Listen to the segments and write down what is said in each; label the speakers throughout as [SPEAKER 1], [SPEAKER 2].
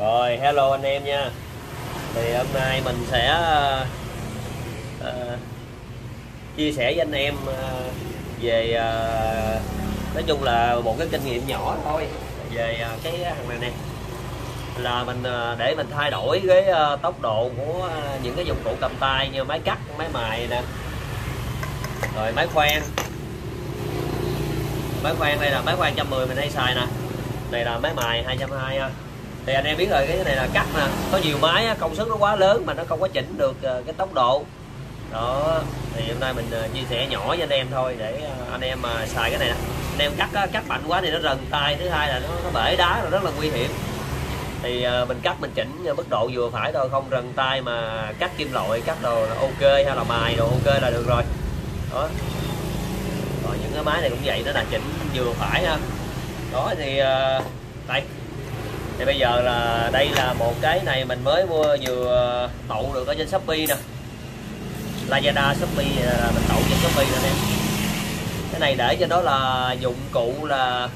[SPEAKER 1] Rồi hello anh em nha. Thì hôm nay mình sẽ uh, chia sẻ với anh em uh, về uh, nói chung là một cái kinh nghiệm nhỏ thôi. Về uh, cái hàng này nè là mình uh, để mình thay đổi cái uh, tốc độ của uh, những cái dụng cụ cầm tay như máy cắt, máy mài nè. Rồi máy khoan. Máy khoan đây là máy khoan 110 mình hay xài nè. Này là máy mài 220 ha thì anh em biết rồi cái này là cắt mà. Có nhiều máy công suất nó quá lớn mà nó không có chỉnh được ờ, cái tốc độ. Đó thì hôm nay mình ờ, chia sẻ nhỏ với anh em thôi để ờ, anh em mà xài cái này nè. Anh em cắt cắt mạnh quá thì nó rần tay thứ hai là nó, nó bể đá rồi rất là nguy hiểm. Thì mình cắt mình chỉnh mức độ vừa phải thôi không rần tay mà cắt kim loại cắt đồ ok hay là mài đồ ok là được rồi. Đó. Rồi những cái máy này cũng vậy đó là chỉnh vừa phải ha. Đó thì đây thì bây giờ là đây là một cái này mình mới mua vừa tậu được ở trên shopee nè. Lazada shopee à, là mình tậu trên shopee nè em cái này để cho nó là dụng cụ là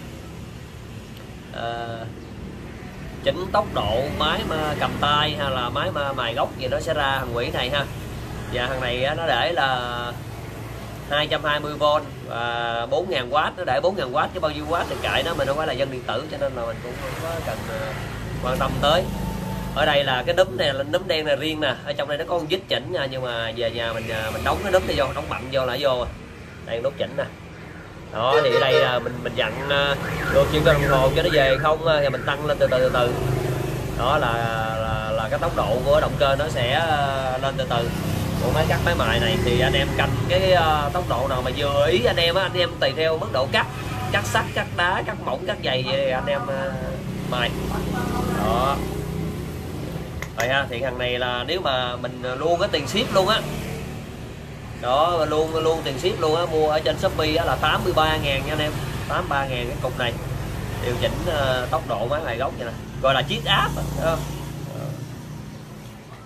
[SPEAKER 1] uh, chỉnh tốc độ máy mà cầm tay hay là máy mà mài gốc gì nó sẽ ra thằng quỷ này ha. Và thằng này nó để là 220V và 4000W nó để 4000W chứ bao nhiêu watt thì kệ nó mình không phải là dân điện tử cho nên là mình cũng không có cần ờ, quan tâm tới. Ở đây là cái núm này là núm đen là riêng nè ở trong đây nó có con vít chỉnh nha nhưng mà về nhà mình ờ, mình đóng cái núm này vô đóng bặn vô lại vô. Đây nút chỉnh nè. Đó thì ở đây là mình mình dặn được chuyển đồng hồ cho nó về không thì mình tăng lên từ từ từ từ. Đó là là, là cái tốc độ của động cơ nó sẽ lên từ từ của máy cắt máy mài này thì anh em canh cái uh, tốc độ nào mà vừa ý anh em á anh em tùy theo mức độ cắt cắt sắt cắt đá cắt mỏng cắt dày vậy anh em uh, mài. Đó. Rồi ha thì thằng này là nếu mà mình luôn cái tiền ship luôn á. Đó luôn luôn tiền ship luôn á mua ở trên shopee á là 83 ngàn nha anh em 83 ngàn cái cục này. Điều chỉnh uh, tốc độ máy mài gốc vậy nè gọi là chiếc áp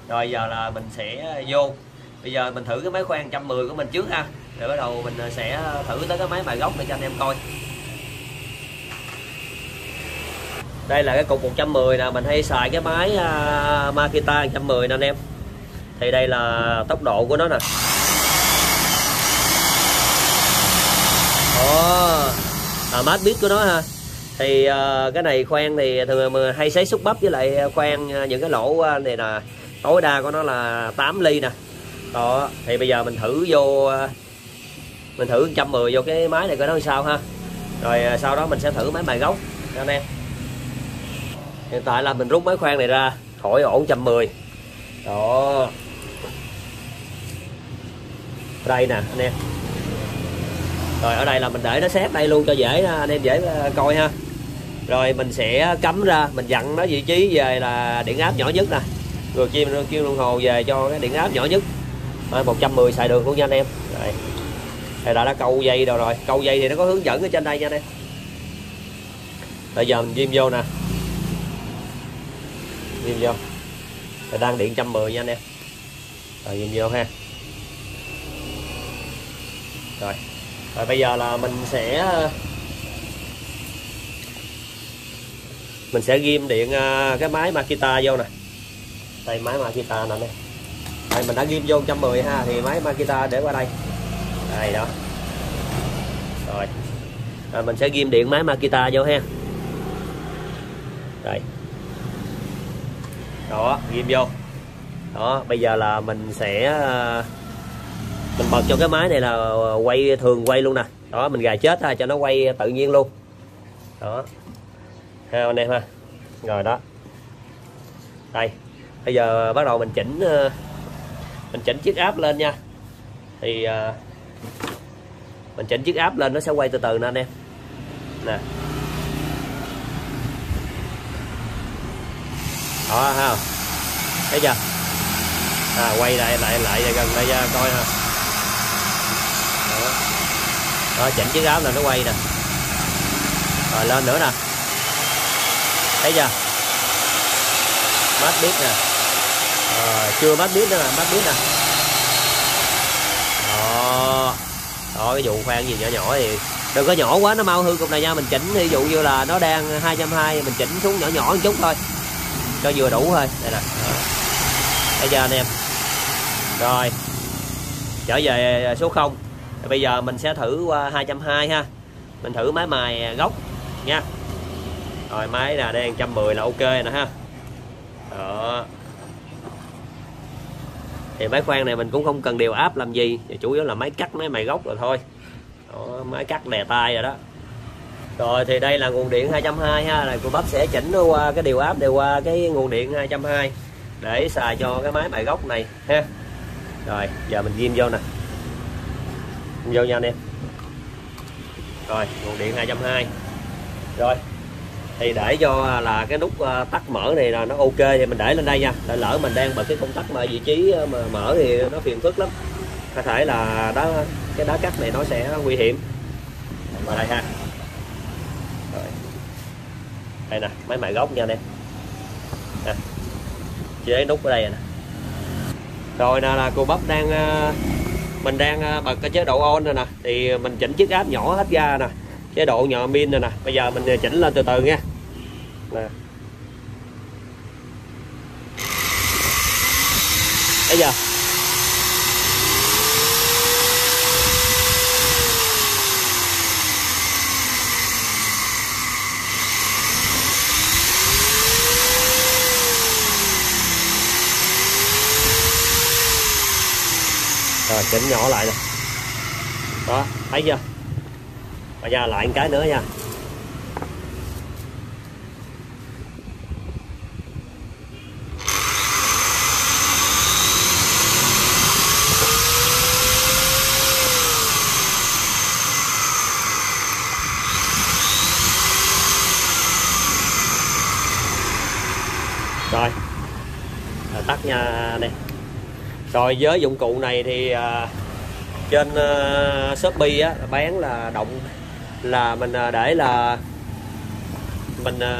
[SPEAKER 1] rồi giờ là mình sẽ vô bây giờ mình thử cái máy khoan 110 của mình trước ha. Rồi bắt đầu mình ờ, sẽ thử tới cái máy mài gốc để cho anh em coi. Đây là cái cục 110 nè mình hay xài cái máy uh, Makita 110 nè anh em. Thì đây là tốc độ của nó nè. Oh, à, mát biết của nó ha. Thì uh, cái này khoan thì thường mình hay sấy xúc bắp với lại khoan ờ, những cái lỗ này là tối đa của nó là 8 ly nè đó, thì bây giờ mình thử vô ờ, mình thử 110 vô cái máy này coi nó sao ha. Rồi ờ, sau đó mình sẽ thử máy mài gốc anh em. Hiện tại là mình rút máy khoan này ra, khỏi ổn 110 đó. Đây nè, anh em. Rồi, ở đây là mình để nó xếp đây luôn cho dễ anh em dễ ờ, coi ha. Rồi, mình sẽ cắm ra, mình dặn nó vị trí về là điện áp nhỏ nhất nè. Rồi chim kêu đồng hồ về cho cái điện áp nhỏ nhất. Ờ, Đấy, 110 xài đường luôn nha anh em. Đây. Đây đã đã câu dây rồi rồi. Câu dây thì nó có hướng dẫn ở trên đây nha anh em. Bây giờ mình ghim vô nè. Ghim vô. Rồi đang điện 110 nha anh em. Rồi ghim vô ha. Rồi. Rồi bây giờ là mình sẽ mình sẽ ghim điện à, cái máy Makita vô nè. Đây máy Makita nè anh em đây, mình đã ghim vô 110 ha thì máy Makita để qua đây. Đây đó. Rồi. Rồi mình sẽ ghim điện máy Makita vô ha. Đây. Đó ghim vô. Đó bây giờ là mình sẽ ờ, mình bật cho cái máy này là quay thường quay luôn nè. Đó mình gài chết ha cho nó quay tự nhiên luôn. Đó. Ha anh em ha. Rồi đó. Đây. Bây giờ bắt đầu mình chỉnh ờ, mình chỉnh chiếc áp lên nha. Thì à, mình chỉnh chiếc áp lên nó sẽ quay từ từ nè anh em. Nè. Đó ha thấy chưa? À, quay lại lại lại gần đây ra coi ha. Đó. đó chỉnh chiếc áp là nó quay nè. Rồi lên nữa nè. Thấy chưa? Mát biết nè à, chưa bắt biết nữa là bắt biết nè. Đó. Đó cái vụ khoan gì nhỏ nhỏ thì đừng có nhỏ quá nó mau hư cục này nha. Mình chỉnh ví dụ như là nó đang 220 mình chỉnh xuống nhỏ nhỏ một chút thôi. Cho vừa đủ thôi. Đây nè. Bây giờ anh em? Rồi. Trở về số 0 bây giờ mình sẽ thử qua 220 ha. Mình thử máy mài gốc nha. Rồi máy là đen 110 là ok nè ha. Đó thì máy khoan này mình cũng không cần điều áp làm gì chủ yếu là máy cắt máy mài gốc rồi thôi. Đó, máy cắt đè tay rồi đó. Rồi thì đây là nguồn điện 220 ha là cô bắp sẽ chỉnh nó qua cái điều áp đều qua cái nguồn điện 220 để xài cho cái máy mài gốc này ha. Rồi giờ mình ghim vô nè. Vô nha anh em. Rồi nguồn điện 220 rồi thì để cho à, là cái nút à, tắt mở này là nó ok thì mình để lên đây nha. Để lỡ mình đang bật cái công tắc mà vị trí à, mà mở thì nó phiền phức lắm. Có thể là đá, cái đá cắt này nó sẽ nguy hiểm. Vào đây ha. Rồi. đây nè, máy mài gốc nha anh em. Nè. Chế nút ở đây nè. Rồi nè, là cô bắp đang mình đang bật cái chế độ on rồi nè. Thì mình chỉnh chiếc áp nhỏ hết ra nè chế độ nhỏ pin rồi nè. Bây giờ mình à, chỉnh lên từ từ nha. Nè. Bây giờ rồi, chỉnh nhỏ lại nè. Đó, thấy chưa? Bây ra lại một cái nữa nha. Rồi. À, tắt nha đây rồi với dụng cụ này thì uh, trên uh, shopee á bán là động là mình à, để là mình à,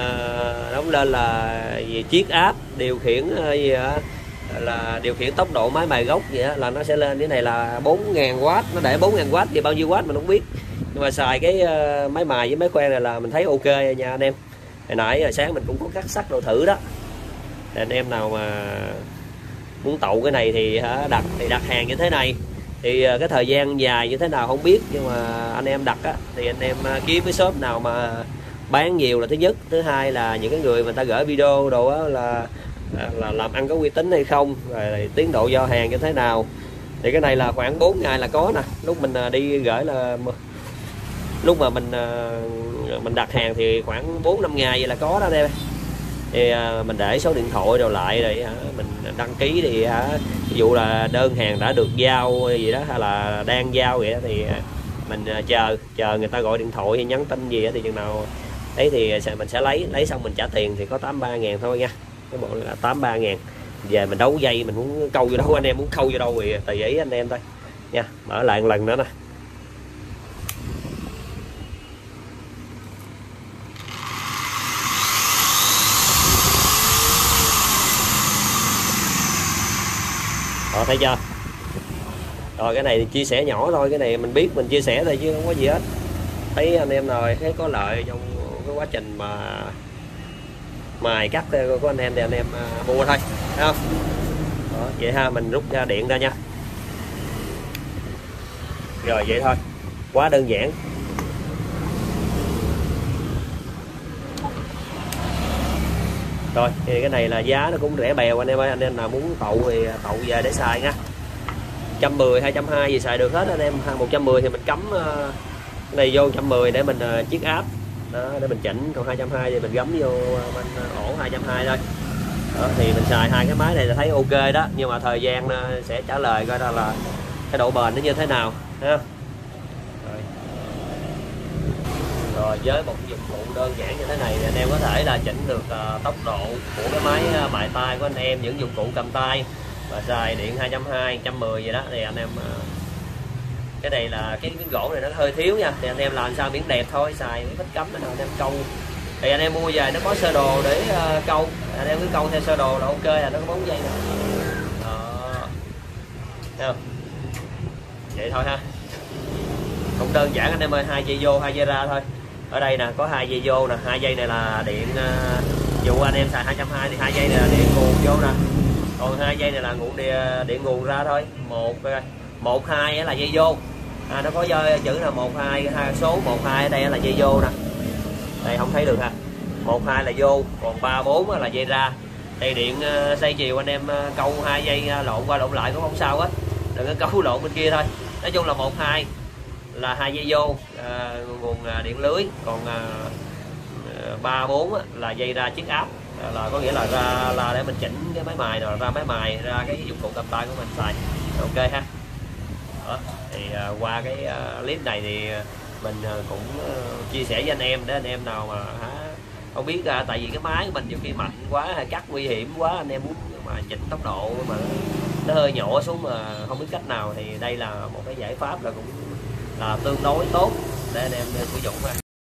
[SPEAKER 1] đóng lên là gì chiếc áp điều khiển à, gì đó, là điều khiển tốc độ máy bài gốc vậy đó, là nó sẽ lên cái này là 4.000W nó để 4.000W thì bao nhiêu watt mình không biết. Nhưng mà xài cái máy mài với máy khoen này là mình thấy ok nha anh em. Hồi nãy sáng mình cũng có cắt sắt đồ thử đó. Thì anh em nào mà muốn tậu cái này thì đặt thì đặt hàng như thế này thì ờ, cái thời gian dài như thế nào không biết nhưng mà anh em đặt á, thì anh em ờ, kiếm cái shop nào mà bán nhiều là thứ nhất thứ hai là những cái người mà ta gửi video đồ á là ờ, là làm ăn có uy tín hay không rồi tiến độ giao hàng như thế nào. Thì cái này là khoảng 4 ngày là có nè lúc mình đi gửi là lúc mà mình mình đặt hàng thì khoảng 4 năm ngày vậy là có đó đây thì à, mình để số điện thoại rồi lại rồi mình đăng ký thì ví dụ là đơn hàng đã được giao gì đó hay là đang giao vậy đó thì à, mình à, chờ chờ người ta gọi điện thoại hay nhắn tin gì đó thì chừng nào ấy thì mình sẽ lấy lấy xong mình trả tiền thì có 83 ngàn thôi nha. Cái bộ là 83 ngàn. Về mình đấu dây mình muốn câu vô đâu, anh em muốn câu vô đâu thì tùy ý anh em thôi nha. Mở lại một lần nữa nè. Họ thấy chưa? Rồi cái này thì chia sẻ nhỏ thôi cái này mình biết mình chia sẻ thôi chứ không có gì hết. Thấy anh em rồi thấy có lợi trong cái quá trình mà mài cắt của anh em thì anh em à, mua thôi thấy không? Đó, vậy ha mình rút ra điện ra nha. Rồi vậy thôi. Quá đơn giản. Rồi thì cái này là giá nó cũng rẻ bèo anh em ơi. Anh em nào muốn tậu thì tậu về để xài nha. 110 220 gì xài được hết anh em. 110 thì mình cắm ờ, cái này vô 110 để mình ờ, chiếc áp đó để mình chỉnh. Còn 220 thì mình gắm vô ờ, bên ổ 220 thôi. Đó, thì mình xài hai cái máy này là thấy ok đó. Nhưng mà thời gian sẽ trả lời coi ra là cái độ bền nó như thế nào ha. Rồi với một dụng cụ đơn giản như thế này thì anh em có thể là chỉnh được uh, tốc độ của cái máy uh, bài tay của anh em những dụng cụ cầm tay và xài điện 220 110 gì đó. Thì anh em uh, cái này là cái miếng gỗ này nó hơi thiếu nha. Thì anh em làm sao miếng đẹp thôi xài miếng vết cấm anh em câu. Thì anh em mua về nó có sơ đồ để uh, câu. Anh em cứ câu theo sơ đồ là ok là nó có bốn giây nữa đó. Vậy thôi ha. Cũng đơn giản anh em ơi hai dây vô hai dây ra thôi ở đây nè có hai dây vô nè hai dây này là điện dù dụ anh em xài 220 thì hai dây này là điện nguồn vô nè. Còn hai dây này là nguồn điện, điện nguồn ra thôi. Một ờ, một hai là dây vô. À, nó có do chữ là một hai hai số một hai ở đây là dây vô nè. Đây không thấy được ha. Một hai là vô còn ba bốn là dây ra. Đây điện ờ, xây chiều anh em câu hai dây lộn qua lộn lại cũng không sao hết. Đừng có câu lộn bên kia thôi. Nói chung là một hai là hai dây vô à, nguồn điện lưới còn à, ba bốn là dây ra chiếc áp à, là có nghĩa là ra là để mình chỉnh cái máy mài rồi ra máy mài ra cái dụng cụ cầm tay của mình xài ok ha Đó. thì à, qua cái à, clip này thì mình à, cũng chia sẻ với anh em để anh em nào mà hả, không biết à, tại vì cái máy của mình nhiều khi mạnh quá hay cắt nguy hiểm quá anh em muốn mà chỉnh tốc độ mà nó hơi nhỏ xuống mà không biết cách nào thì đây là một cái giải pháp là cũng là tương đối tốt để anh em sử dụng ha.